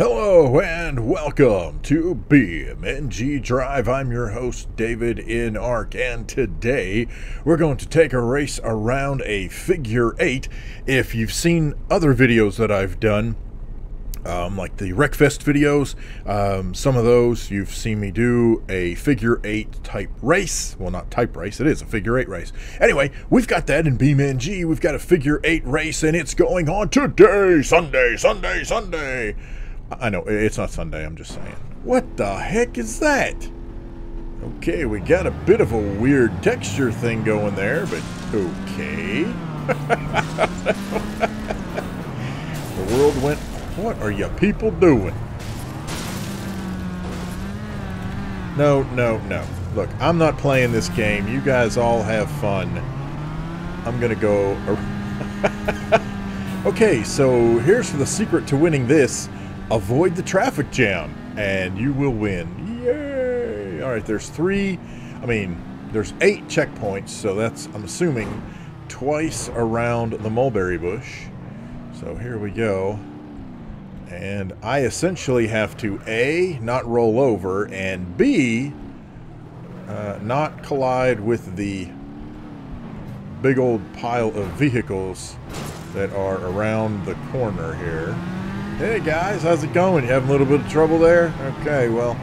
Hello and welcome to BeamNG Drive. I'm your host, David in Ark, and today we're going to take a race around a figure eight. If you've seen other videos that I've done, um, like the Wreckfest videos. Um, some of those you've seen me do a figure eight type race. Well, not type race, it is a figure eight race. Anyway, we've got that in BeamNG. We've got a figure eight race, and it's going on today, Sunday, Sunday, Sunday. I know, it's not Sunday, I'm just saying. What the heck is that? Okay, we got a bit of a weird texture thing going there, but okay. the world went what are you people doing? No, no, no. Look, I'm not playing this game. You guys all have fun. I'm going to go... okay, so here's the secret to winning this. Avoid the traffic jam, and you will win. Yay! All right, there's three... I mean, there's eight checkpoints, so that's, I'm assuming, twice around the mulberry bush. So here we go. And I essentially have to A, not roll over, and B, uh, not collide with the big old pile of vehicles that are around the corner here. Hey guys, how's it going? You having a little bit of trouble there? Okay, well,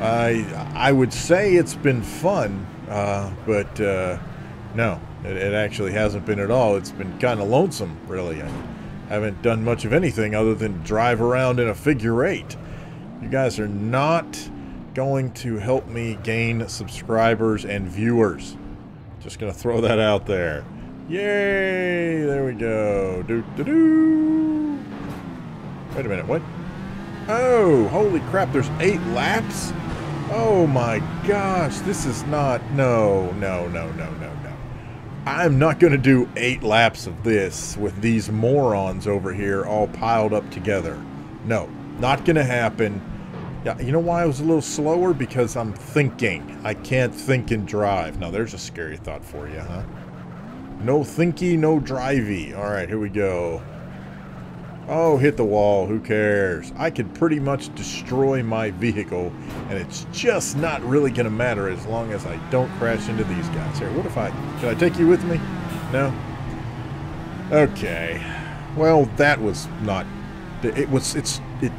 I I would say it's been fun, uh, but uh, no, it, it, actually hasn't been at all. It's been kind of lonesome, really. I, haven't done much of anything other than drive around in a figure eight. You guys are not going to help me gain subscribers and viewers. Just to throw that out there. Yay! There we go. Do do do. Wait a minute. What? Oh, holy crap! There's eight laps. Oh my gosh! This is not. No, no, no, no, no. No. I'm not going to do eight laps of this with these morons over here all piled up together. No, not going to happen. Yeah, you know why I was a little slower? Because I'm thinking. I can't think and drive. Now, there's a scary thought for you, huh? No thinky, no drivey. All right, here we go. Oh, hit the wall. Who cares? I could pretty much destroy my vehicle, and it's just not really going to matter as long as I don't crash into these guys. Here, what if I... Can I take you with me? No? Okay. Well, that was not... It was... It's... It...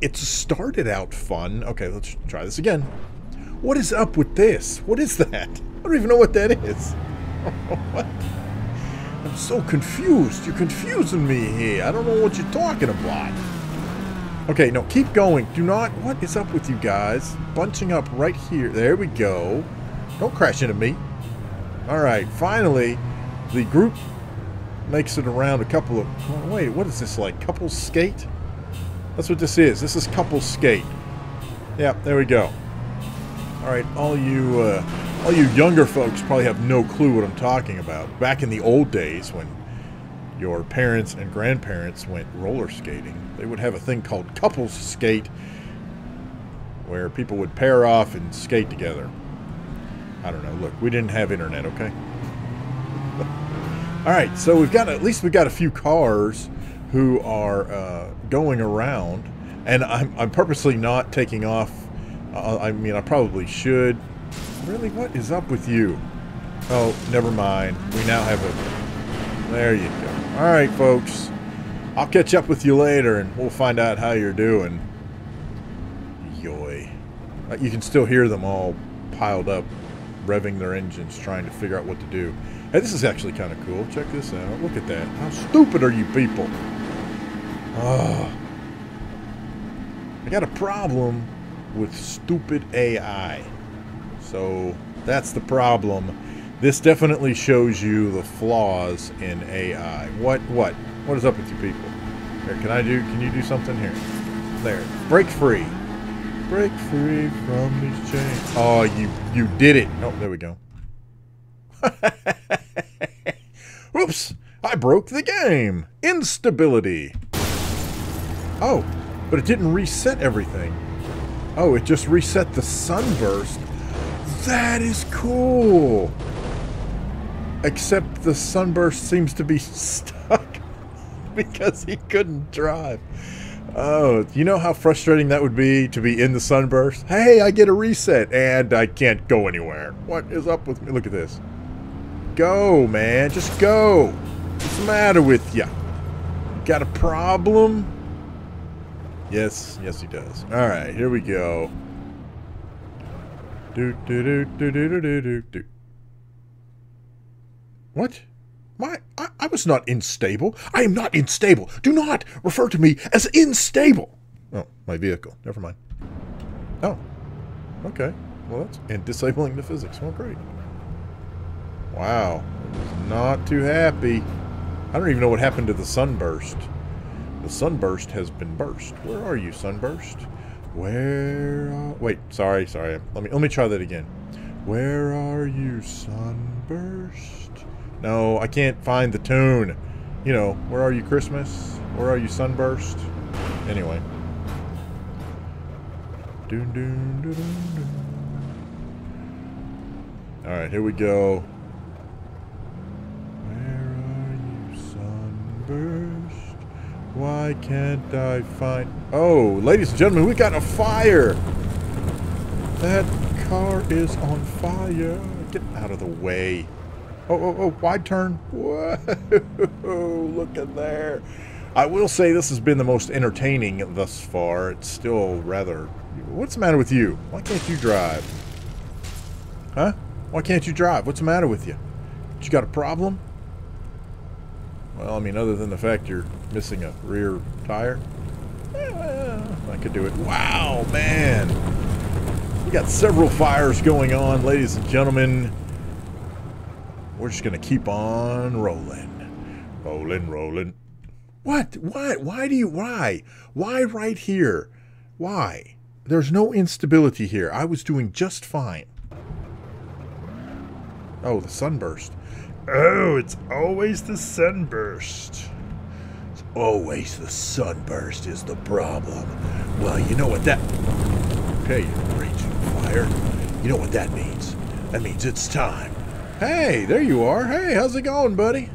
It started out fun. Okay, let's try this again. What is up with this? What is that? I don't even know what that is. what? So confused. You're confusing me here. I don't know what you're talking about. Okay, no, keep going. Do not... What is up with you guys? Bunching up right here. There we go. Don't crash into me. Alright, finally, the group makes it around a couple of... Oh, wait, what is this like? Couple skate? That's what this is. This is couple skate. Yeah, there we go. Alright, all you... Uh, all you younger folks probably have no clue what I'm talking about. Back in the old days when your parents and grandparents went roller skating, they would have a thing called couples skate where people would pair off and skate together. I don't know. Look, we didn't have internet, okay? All right, so we've got at least we've got a few cars who are uh, going around, and I'm, I'm purposely not taking off. Uh, I mean, I probably should Really, what is up with you? Oh, never mind. We now have a... There you go. Alright, folks. I'll catch up with you later, and we'll find out how you're doing. Yoy. Uh, you can still hear them all piled up, revving their engines, trying to figure out what to do. Hey, this is actually kind of cool. Check this out. Look at that. How stupid are you people? Oh. I got a problem with stupid AI. So that's the problem. This definitely shows you the flaws in AI. What, what? What is up with you people? Here, can I do, can you do something here? There. Break free. Break free from these chains. Oh, you, you did it. Oh, there we go. Oops, I broke the game. Instability. Oh, but it didn't reset everything. Oh, it just reset the sunburst that is cool. Except the sunburst seems to be stuck because he couldn't drive. Oh, you know how frustrating that would be to be in the sunburst? Hey, I get a reset and I can't go anywhere. What is up with me? Look at this. Go, man. Just go. What's the matter with you? Got a problem? Yes, yes he does. All right, here we go. Do do do do do do do do. What? My, I, I was not unstable. I am not unstable. Do not refer to me as unstable. Oh, my vehicle. Never mind. Oh, okay. Well, that's and disabling the physics. Well, great. Wow, not too happy. I don't even know what happened to the sunburst. The sunburst has been burst. Where are you, sunburst? Where? Are, wait, sorry, sorry. Let me let me try that again. Where are you, sunburst? No, I can't find the tune. You know, where are you, Christmas? Where are you, Sunburst? Anyway. Doon, doon, doon, doon. Alright, here we go. Where are you, Sunburst? Why can't I find... Oh, ladies and gentlemen, we got a fire! That car is on fire. Get out of the way. Oh, oh, oh, wide turn. Whoa, look at there. I will say this has been the most entertaining thus far. It's still rather... What's the matter with you? Why can't you drive? Huh? Why can't you drive? What's the matter with you? You got a problem? Well, I mean, other than the fact you're missing a rear tire. well, I could do it. Wow, man. We got several fires going on, ladies and gentlemen. We're just going to keep on rolling. Rolling, rolling. What? Why? Why do you... Why? Why right here? Why? There's no instability here. I was doing just fine. Oh, the sunburst. Oh, it's always the sunburst. Always the sunburst is the problem. Well, you know what that... Okay, you raging fire. You know what that means. That means it's time Hey, there you are. Hey, how's it going, buddy?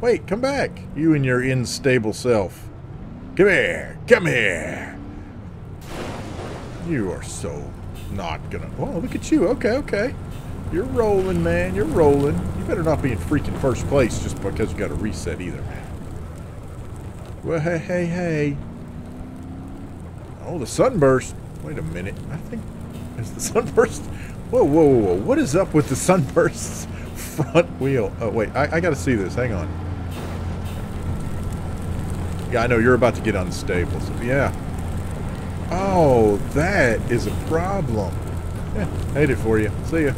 Wait, come back. You and your unstable self. Come here. Come here. You are so not gonna... Oh, look at you. Okay, okay. You're rolling, man. You're rolling. You better not be in freaking first place just because you got a reset either. Well, hey, hey, hey. Oh, the sunburst. Wait a minute. I think... Is the sunburst... Whoa, whoa, whoa. What is up with the sunbursts? front wheel. Oh, wait. I, I got to see this. Hang on. Yeah, I know. You're about to get unstable. So, yeah. Oh, that is a problem. Yeah, hate it for you. See ya.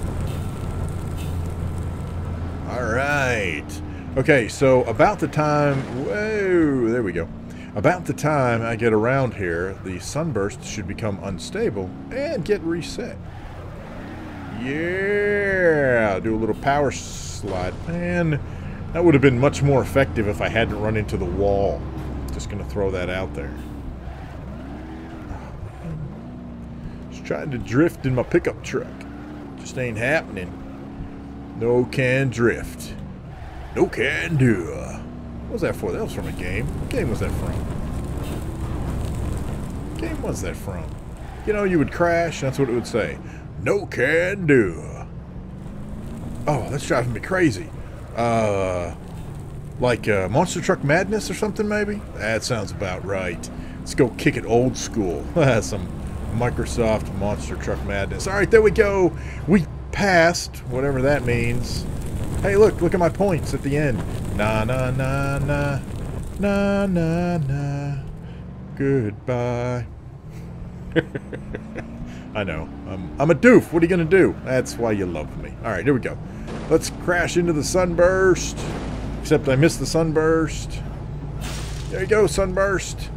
All right. Okay, so about the time... Whoa, there we go. About the time I get around here, the sunburst should become unstable and get reset. Yeah, do a little power slide. Man, that would have been much more effective if I hadn't run into the wall. Just going to throw that out there. Just trying to drift in my pickup truck. Just ain't happening. No can drift. No can do. What was that for? That was from a game. What game was that from? What game was that from? You know, you would crash, that's what it would say. No can do. Oh, that's driving me crazy. Uh, like uh, Monster Truck Madness or something, maybe? That sounds about right. Let's go kick it old school. Some Microsoft Monster Truck Madness. All right, there we go. We passed, whatever that means. Hey, look, look at my points at the end. Na, na, na, na. Na, na, na. Goodbye. I know. I'm, I'm a doof. What are you going to do? That's why you love me. All right, here we go. Let's crash into the sunburst. Except I missed the sunburst. There you go, sunburst.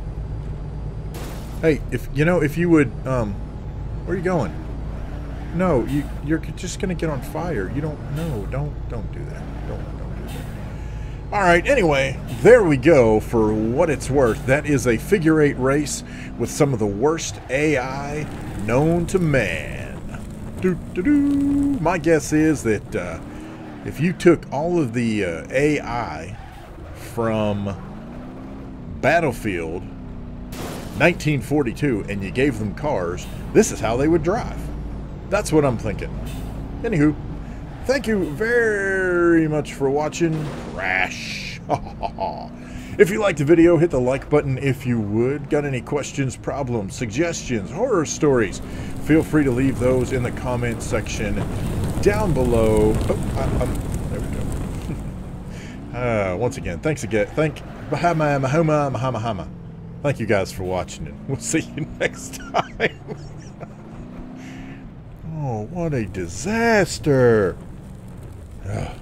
Hey, if you know, if you would, um, where are you going? No, you you're just gonna get on fire. You don't. No, don't don't do that. Don't don't do that. All right. Anyway, there we go. For what it's worth, that is a figure eight race with some of the worst AI known to man. Doo, doo, doo. My guess is that uh, if you took all of the uh, AI from Battlefield 1942 and you gave them cars, this is how they would drive. That's what I'm thinking. Anywho, thank you very much for watching Crash. if you liked the video, hit the like button if you would. Got any questions, problems, suggestions, horror stories? Feel free to leave those in the comment section down below. Oh, I, there we go. uh, once again, thanks again. Thank Bahama Mahoma Mahama Hama. Thank you guys for watching, and we'll see you next time. Oh, what a disaster. Ugh.